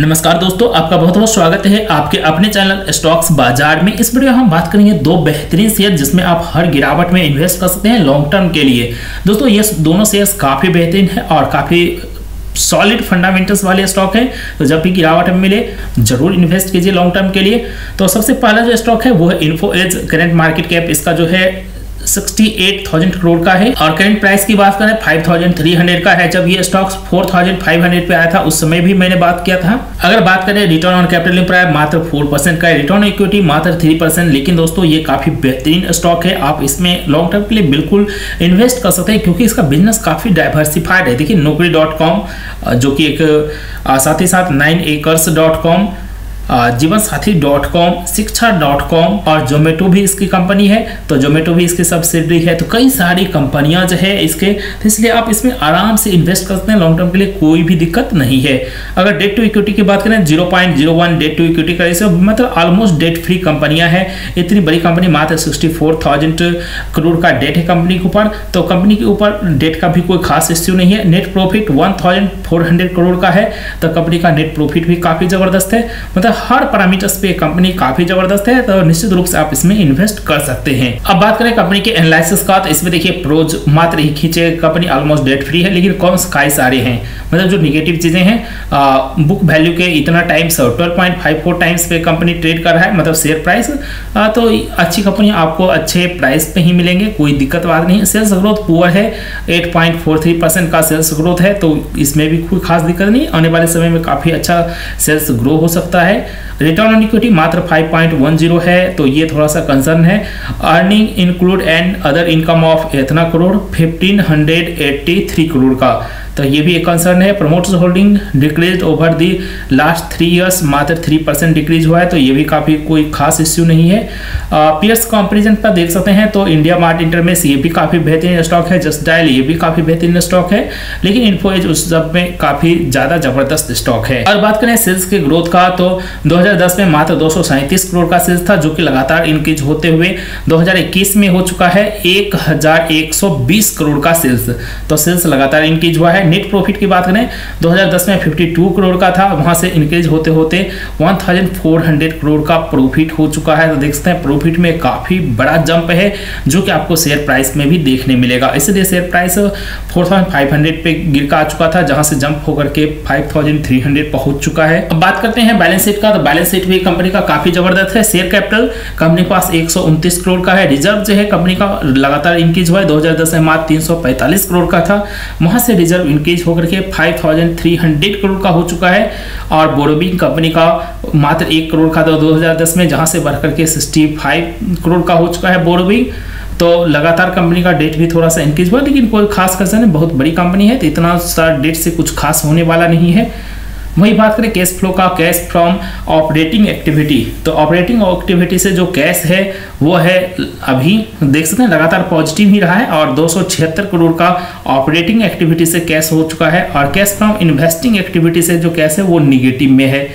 नमस्कार दोस्तों, आपका बहुत बहुत स्वागत है आपके अपने चैनल स्टॉक्स बाज़ार में। इस वीडियो हम बात करेंगे दो बेहतरीन शेयर जिसमें आप हर गिरावट में इन्वेस्ट कर सकते हैं लॉन्ग टर्म के लिए। दोस्तों, ये दोनों शेयर्स काफ़ी बेहतरीन है और काफ़ी सॉलिड फंडामेंटल्स वाले स्टॉक है। तो जब भी गिरावट में मिले, ज़रूर इन्वेस्ट कीजिए लॉन्ग टर्म के लिए। तो सबसे पहला जो स्टॉक है, वो है Info Edge current market cap इसका जो है 68,000 करोड़ का है। और करंट प्राइस की बात करें 5,300 का है। जब ये स्टॉक्स 4,500 पे आया था उस समय भी मैंने बात किया था। अगर बात करें रिटर्न ऑन कैपिटल एम्प्लॉय मात्र 4 परसेंट का है। रिटर्न इक्विटी मात्र 3 परसेंट लेकिन दोस्तों ये काफ़ी बेहतरीन स्टॉक है। आप इसमें लॉन्ग टर्म के लिए बिल्कुल इन्वेस्ट कर सकते हैं क्योंकि इसका बिज़नेस काफ़ी डाइवर्सिफाइड है। देखिए नौकरी जो कि एक साथ ही साथ nine Jeevansathi dot com, Shiksha dot com और जोमेटो भी इसकी कंपनी है। तो जोमेटो भी इसकी सब्सिडरी है। तो कई सारी कंपनियाँ जो है इसके तो इसलिए आप इसमें आराम से इन्वेस्ट कर सकते हैं। लॉन्ग टर्म के लिए कोई भी दिक्कत नहीं है। अगर डेट टू इक्विटी की बात करें zero point zero one debt to equity का रेशियो मतलब ऑलमोस्ट डेट फ्री कंपनियाँ हैं। इतनी बड़ी कंपनी मात्र सिक्सटी फोर थाउज़ेंड करोड़ का डेट है कंपनी के ऊपर। तो कंपनी के ऊपर डेट का भी कोई खास इश्यू नहीं है। Net profit one thousand four hundred crore का है। तो कंपनी का नेट प्रॉफिट भी काफ़ी ज़बरदस्त है। मतलब हर पैरामीटर्स पे कंपनी काफ़ी ज़बरदस्त है तो निश्चित रूप से आप इसमें इन्वेस्ट कर सकते हैं। अब बात करें कंपनी के एनालिसिस का तो इसमें देखिए प्रोज मात्र ही खींचे कंपनी ऑलमोस्ट डेट फ्री है, लेकिन कौन कई सारे हैं? मतलब जो निगेटिव चीज़ें हैं बुक वैल्यू के इतना times twelve point five four times पे कंपनी ट्रेड कर रहा है मतलब शेयर प्राइस तो अच्छी कंपनी आपको अच्छे प्राइस पे ही मिलेंगे, कोई दिक्कत बात नहीं सेल्स ग्रोथ पुअर है 8.43 परसेंट का सेल्स ग्रोथ है तो इसमें भी कोई खास दिक्कत नहीं, आने वाले समय में काफ़ी अच्छा सेल्स ग्रो हो सकता है। रिटर्न ऑन इक्विटी मात्र 5.10 है तो ये थोड़ा सा कंसर्न है। Earning include and other income of इतना करोड़ 1583 करोड़ का। तो ये भी एक कंसर्न है। Promoters holding decrease over the last three years मात्र थ्री परसेंट डिक्रीज हुआ है तो ये भी काफ़ी कोई खास इश्यू नहीं है। पियर्स कंपेरिजन पर देख सकते हैं तो इंडिया मार्ट इंटरमेस ये भी काफ़ी बेहतरीन स्टॉक है जस्ट डायल ये भी काफ़ी बेहतरीन स्टॉक है, लेकिन इन्फो एज उस सब में काफ़ी ज़्यादा ज़बरदस्त स्टॉक है। और बात करें सेल्स के ग्रोथ का तो 2010 में मात्र दो करोड़ का सेल्स था, जो कि लगातार इंक्रीज होते हुए 2021 में हो चुका है 1120 करोड़ का सेल्स तो सेल्स लगातार इंक्रीज हुआ है नेट प्रॉफिट की बात करें 2010 में 52 करोड़ का था। वहाँ से इंक्रीज होते होते 1400 करोड़ का प्रॉफिट हो चुका है। तो देख सकते हैं प्रॉफिट में काफ़ी बड़ा जंप है, जो कि आपको शेयर प्राइस में भी देखने मिलेगा। इसलिए शेयर प्राइस 4500 पे गिर का आ चुका था, जहाँ से जंप होकर के 5300 पहुँच चुका है। अब बात करते हैं बैलेंस शीट का। तो बैलेंस शीट भी कंपनी का काफ़ी ज़बरदस्त है। शेयर कैपिटल कंपनी के पास एक करोड़ का है। रिज़र्व जो है कंपनी का लगातार इंक्रीज हुआ है। दो में मात्र तीन करोड़ का था। वहाँ से रिज़र्व इंक्रीज होकर के 5300 करोड़ का हो चुका है और बोरोबिंग कंपनी का मात्र एक करोड़ का था 2010 में, जहाँ से बढ़कर के 65 करोड़ का हो चुका है बोरोबिंग तो लगातार कंपनी का डेट भी थोड़ा सा इंक्रीज हुआ, लेकिन कोई खास कंसर्न बहुत बड़ी कंपनी है तो इतना सा डेट से कुछ खास होने वाला नहीं है। वही बात करें कैश फ्लो का कैश फ्रॉम ऑपरेटिंग एक्टिविटी तो ऑपरेटिंग एक्टिविटी से जो कैश है, वो है अभी, देख सकते हैं, लगातार पॉजिटिव ही रहा है और दो सौ छिहत्तर करोड़ का ऑपरेटिंग एक्टिविटी से कैश हो चुका है और कैश फ्रॉम इन्वेस्टिंग एक्टिविटी से जो कैश है, वो निगेटिव में है।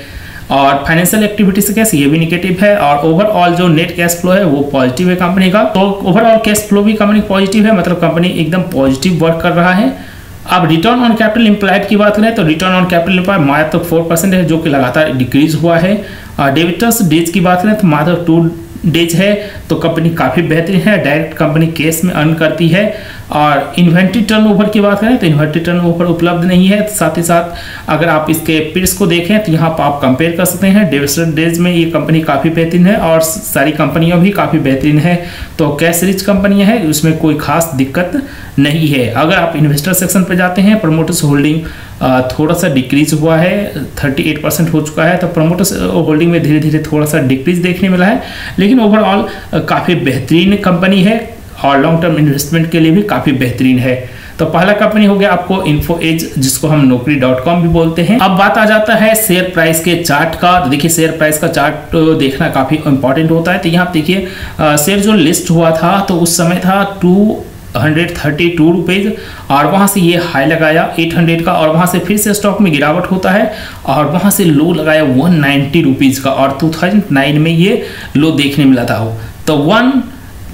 और फाइनेंशियल एक्टिविटी से कैश ये भी निगेटिव है और ओवरऑल जो नेट कैश फ्लो है, वो पॉजिटिव है कंपनी का। तो ओवरऑल कैश फ्लो भी कंपनी पॉजिटिव है मतलब कंपनी एकदम पॉजिटिव वर्क कर रहा है। अब रिटर्न ऑन कैपिटल इंप्लाइड की बात करें तो रिटर्न ऑन कैपिटल इंप्लाइड मात्र फोर परसेंट है, जो कि लगातार डिक्रीज हुआ है। डेबिटर्स डेज़ की बात करें तो मात्र टू डेज़ है तो कंपनी काफ़ी बेहतरीन है, डायरेक्ट कंपनी केस में अर्न करती है। और इन्वेंट्री टर्नओवर की बात करें तो इन्वेंट्री टर्नओवर उपलब्ध नहीं है। साथ ही साथ, अगर आप इसके पीरियड्स को देखें तो यहाँ पर आप कंपेयर कर सकते हैं डेविसन डेज़ में ये कंपनी काफ़ी बेहतरीन है और सारी कंपनियाँ भी काफ़ी बेहतरीन है। तो कैश रिच कंपनियाँ हैं, उसमें कोई खास दिक्कत नहीं है। अगर आप इन्वेस्टर सेक्शन पर जाते हैं, प्रमोटर्स होल्डिंग थोड़ा सा डिक्रीज हुआ है 38 परसेंट हो चुका है तो प्रमोटर्स होल्डिंग में धीरे धीरे थोड़ा सा डिक्रीज देखने मिला है। लेकिन ओवरऑल काफ़ी बेहतरीन कंपनी है और लॉन्ग टर्म इन्वेस्टमेंट के लिए भी काफ़ी बेहतरीन है। तो पहला कंपनी हो गया आपको इन्फो एज जिसको हम नौकरी डॉट कॉम भी बोलते हैं। अब बात आ जाता है शेयर प्राइस के चार्ट का। तो देखिए शेयर प्राइस का चार्ट देखना काफ़ी इंपॉर्टेंट होता है। तो यहाँ देखिए शेयर जो लिस्ट हुआ था तो उस समय था two hundred thirty two rupees और वहाँ से ये हाई लगाया एट हंड्रेड का और वहाँ से फिर से स्टॉक में गिरावट होता है और वहाँ से लो लगाया वन नाइन्टी रुपीज़ का और टू थाउज़ेंड नाइन में ये लो देखने मिला था। तो वन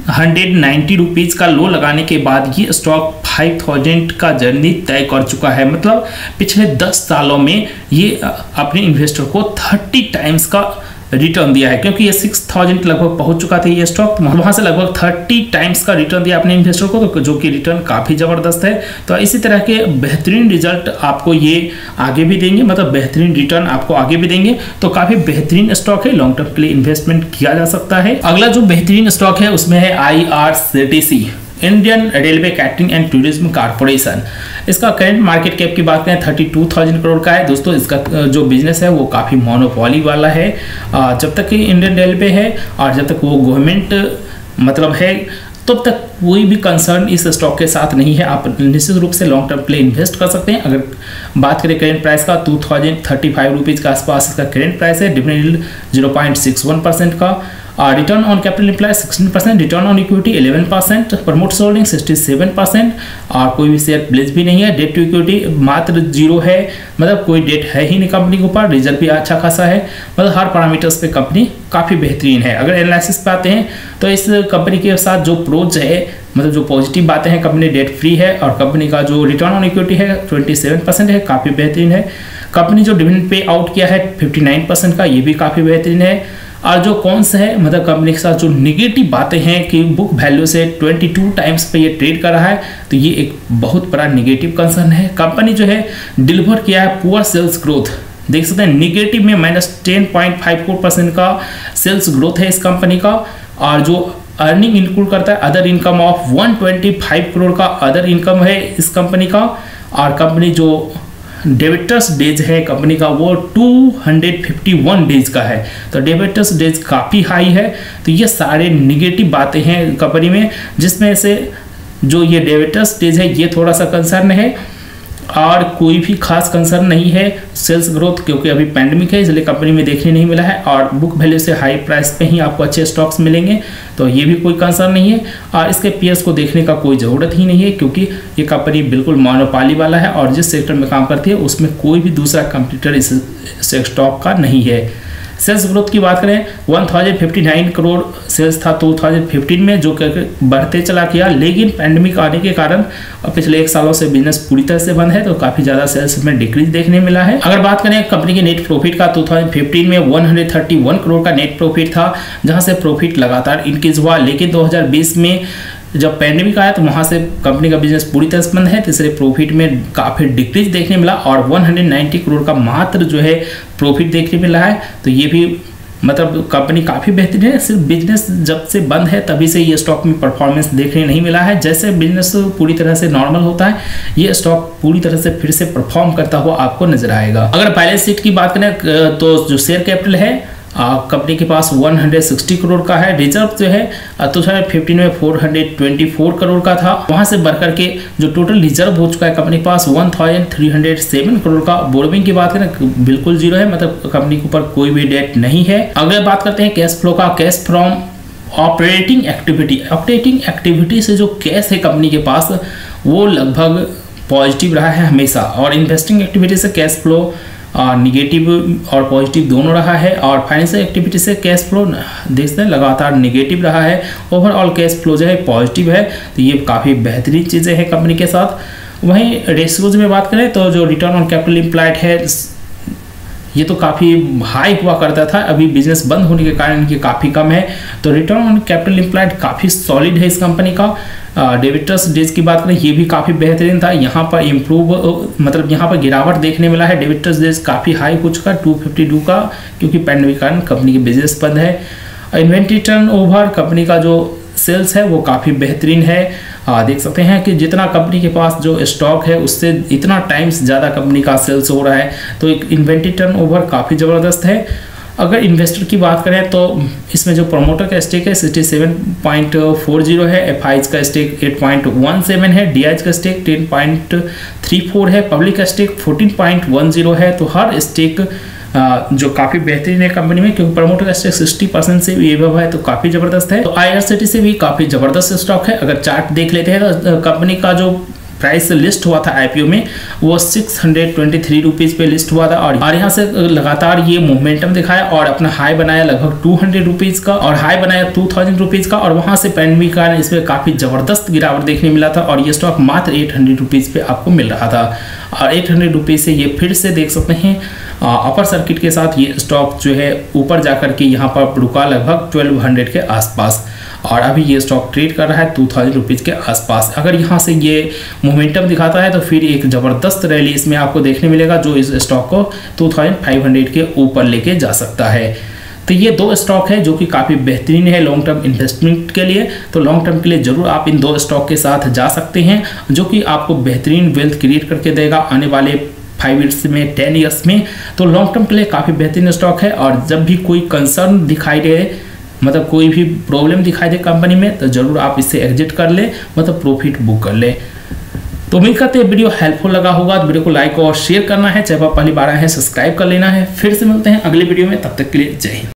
हंड्रेड नाइन्टी रुपीज़ का लो लगाने के बाद ये स्टॉक फाइव थाउज़ेंड का जर्नी तय कर चुका है। मतलब पिछले दस सालों में ये अपने इन्वेस्टर को थर्टी टाइम्स का रिटर्न दिया है, क्योंकि ये सिक्स थाउज़ेंड लगभग पहुँच चुका था ये स्टॉक वहाँ से लगभग थर्टी टाइम्स का रिटर्न दिया अपने इन्वेस्टर को तो जो कि रिटर्न काफ़ी ज़बरदस्त है। तो इसी तरह के बेहतरीन रिज़ल्ट आपको ये आगे भी देंगे मतलब बेहतरीन रिटर्न आपको आगे भी देंगे। तो काफ़ी बेहतरीन स्टॉक है लॉन्ग टर्म के लिए इन्वेस्टमेंट किया जा सकता है। अगला जो बेहतरीन स्टॉक है, उसमें है I R C T C Indian Railway Catering and Tourism Corporation इसका करंट मार्केट कैप की बात करें थर्टी टू थाउज़ेंड करोड़ का है। दोस्तों, इसका जो बिज़नेस है, वो काफ़ी मोनोपॉली वाला है। जब तक इंडियन रेलवे है और जब तक वो गवर्नमेंट मतलब है, तब तक कोई भी कंसर्न इस स्टॉक के साथ नहीं है। आप निश्चित रूप से लॉन्ग टर्म के लिए इन्वेस्ट कर सकते हैं। अगर बात करें करेंट प्राइस का two thousand thirty five rupees के आसपास इसका करेंट प्राइस है। Dividend zero point six one percent का। Return on capital employ 16 percent return on equity 11 percent promote holding 67 percent और कोई भी शेयर प्लेस भी नहीं है. डेट टू इक्विटी मात्र ज़ीरो है. मतलब कोई डेट है ही नहीं कंपनी के ऊपर. रिज़ल्ट भी अच्छा खासा है. मतलब हर पैरामीटर्स पे कंपनी काफ़ी बेहतरीन है. अगर एनालिसिस पे आते हैं तो इस कंपनी के साथ जो प्रोज है मतलब जो पॉजिटिव बातें हैं कंपनी डेट फ्री है और कंपनी का जो रिटर्न ऑन इक्विटी है 27 परसेंट है, काफ़ी बेहतरीन है. कंपनी जो डिविडेंड पे आउट किया है 59 परसेंट का, ये भी काफ़ी बेहतरीन है. और जो कौन सा है मतलब कंपनी के साथ जो निगेटिव बातें हैं कि बुक वैल्यू से 22 टाइम्स पे ये ट्रेड कर रहा है तो ये एक बहुत बड़ा निगेटिव कंसर्न है। कंपनी जो है डिलीवर किया है पुअर सेल्स ग्रोथ देख सकते हैं निगेटिव में minus ten point five four percent का सेल्स ग्रोथ है इस कंपनी का, और जो अर्निंग इंक्लूड करता है अदर इनकम ऑफ़ 125 करोड़ का अदर इनकम है इस कंपनी का, और कंपनी जो डेबिटर्स डेज़ है कंपनी का, वो 251 डेज़ का है। तो डेबिटर्स डेज़ काफ़ी हाई है। तो ये सारे निगेटिव बातें हैं कंपनी में, जिसमें से जो ये डेबिटर्स डेज़ है, ये थोड़ा सा कंसर्न है। और कोई भी खास कंसर्न नहीं है सेल्स ग्रोथ क्योंकि अभी पैंडमिक है, इसलिए कंपनी में देखने नहीं मिला है और बुक वैल्यू से हाई प्राइस पे ही आपको अच्छे स्टॉक्स मिलेंगे तो ये भी कोई कंसर्न नहीं है। और इसके पीएस को देखने का कोई ज़रूरत ही नहीं है, क्योंकि ये कंपनी बिल्कुल मोनोपाली वाला है और जिस सेक्टर में काम करती है, उसमें कोई भी दूसरा कंप्यूटर इस स्टॉक का नहीं है। सेल्स ग्रोथ की बात करें 1059 करोड़ सेल्स था 2015 में, जो बढ़ते चला किया लेकिन पैंडमिक आने के कारण पिछले एक सालों से बिज़नेस पूरी तरह से बंद है तो काफ़ी ज़्यादा सेल्स में डिक्रीज देखने मिला है। अगर बात करें कंपनी के नेट प्रॉफिट का 2015 में 131 करोड़ का नेट प्रॉफिट था, जहाँ से प्रॉफिट लगातार इंक्रीज हुआ। लेकिन 2020 में जब पैंडेमिक आया तो वहाँ से कंपनी का बिज़नेस पूरी तरह से बंद है, तीसरे प्रॉफिट में काफ़ी डिक्रीज देखने मिला और 190 करोड़ का मात्र जो है प्रॉफिट देखने मिला है। तो ये भी मतलब कंपनी काफ़ी बेहतरीन है, सिर्फ़ बिज़नेस जब से बंद है तभी से ये स्टॉक में परफॉर्मेंस देखने नहीं मिला है। जैसे बिज़नेस पूरी तरह से नॉर्मल होता है, ये स्टॉक पूरी तरह से फिर से परफॉर्म करता हुआ आपको नज़र आएगा। अगर बैलेंस शीट की बात करें तो जो शेयर कैपिटल है कंपनी के पास 160 करोड़ का है। रिज़र्व जो है तो फिफ्टीन में 424 करोड़ का था। वहाँ से बढ़कर के जो टोटल रिज़र्व हो चुका है कंपनी के पास 1307 करोड़ का। बोर्डिंग की बात करें बिल्कुल ज़ीरो है मतलब कंपनी के ऊपर कोई भी डेट नहीं है। अगले बात करते हैं कैश फ्लो का। Cash from operating activity operating activity से जो कैश है कंपनी के पास, वो लगभग पॉजिटिव रहा है हमेशा। और इन्वेस्टिंग एक्टिविटी से कैश फ्लो निगेटिव और पॉजिटिव दोनों रहा है और फाइनेंशियल एक्टिविटी से कैश फ्लो देखते हैं लगातार निगेटिव रहा है। ओवरऑल कैश फ्लो जो है पॉजिटिव है तो ये काफ़ी बेहतरीन चीज़ें हैं कंपनी के साथ। वहीं रेशियोज में बात करें तो जो रिटर्न ऑन कैपिटल इम्प्लाइड है ये तो काफ़ी हाई हुआ करता था। अभी बिज़नेस बंद होने के कारण इनकी काफ़ी कम है। तो रिटर्न ऑन कैपिटल इम्प्लाइड काफ़ी सॉलिड है इस कंपनी का। डेबिटर्स डेज़ की बात करें, ये भी काफ़ी बेहतरीन था। यहाँ पर इम्प्रूव मतलब यहाँ पर गिरावट देखने मिला है। डेबिटर्स डेज़ काफ़ी हाई हो चुका टू फिफ्टी टू का, क्योंकि पैंडमिक कारण कंपनी की बिज़नेस बंद है। इन्वेंट्री टर्न ओवर कंपनी का जो सेल्स है वो काफ़ी बेहतरीन है। आ, देख सकते हैं कि जितना कंपनी के पास जो स्टॉक है उससे इतना टाइम्स ज़्यादा कंपनी का सेल्स हो रहा है। तो एक इन्वेंट्री टर्न ओवर काफ़ी ज़बरदस्त है। अगर इन्वेस्टर की बात करें तो इसमें जो प्रमोटर का स्टेक है sixty seven point four zero है। एफ़ का stake eight point one seven है। डी का stake ten point three four है। पब्लिक का stake fourteen point one zero है। तो हर स्टेक जो काफ़ी बेहतरीन है कंपनी में, क्योंकि प्रमोटर स्टेक सिक्सटी परसेंट से भी है तो काफ़ी ज़बरदस्त है। तो आईआरसीटी से भी काफ़ी ज़बरदस्त स्टॉक है। अगर चार्ट देख लेते हैं तो कंपनी का जो प्राइस लिस्ट हुआ था आईपीओ में, वो six hundred twenty three rupees पे लिस्ट हुआ था, और यहाँ से लगातार ये मोमेंटम दिखाया, और अपना हाई बनाया लगभग टू हंड्रेड रुपीज़ का, और हाई बनाया टू थाउज़ेंड रुपीज़ का, और वहाँ से पैंडमिक कारण इसमें काफ़ी ज़बरदस्त गिरावट देखने मिला था, और ये स्टॉक मात्र एट हंड्रेड रुपीज़ पे आपको मिल रहा था। और एट हंड्रेड रुपीज़ से ये फिर से देख सकते हैं अपर सर्किट के साथ ये स्टॉक जो है, ऊपर जाकर के यहाँ पर रुका लगभग ट्वेल्व हंड्रेड के आसपास। और अभी ये स्टॉक ट्रेड कर रहा है टू थाउज़ेंड रुपीज़ के आसपास। अगर यहाँ से ये मोमेंटम दिखाता है तो फिर एक ज़बरदस्त रैली इसमें आपको देखने मिलेगा, जो इस स्टॉक को टू थाउज़ेंड फाइव हंड्रेड के ऊपर लेके जा सकता है। तो ये दो स्टॉक है, जो कि काफ़ी बेहतरीन है लॉन्ग टर्म इन्वेस्टमेंट के लिए। तो लॉन्ग टर्म के लिए ज़रूर आप इन दो स्टॉक के साथ जा सकते हैं, जो कि आपको बेहतरीन वेल्थ क्रिएट करके देगा। आने वाले फाइव ईयर्स में टेन ईयर्स में तो लॉन्ग टर्म के लिए काफ़ी बेहतरीन स्टॉक है और जब भी कोई कंसर्न दिखाई दे मतलब कोई भी प्रॉब्लम दिखाई दे कंपनी में तो ज़रूर आप इसे एग्जिट कर ले मतलब प्रॉफिट बुक कर ले। तो उम्मीद करते हैं वीडियो हेल्पफुल लगा होगा तो वीडियो को लाइक और शेयर करना है। चाहे आप पहली बार आए हैं सब्सक्राइब कर लेना है। फिर से मिलते हैं अगले वीडियो में, तब तक के लिए जय हिंद।